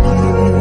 you.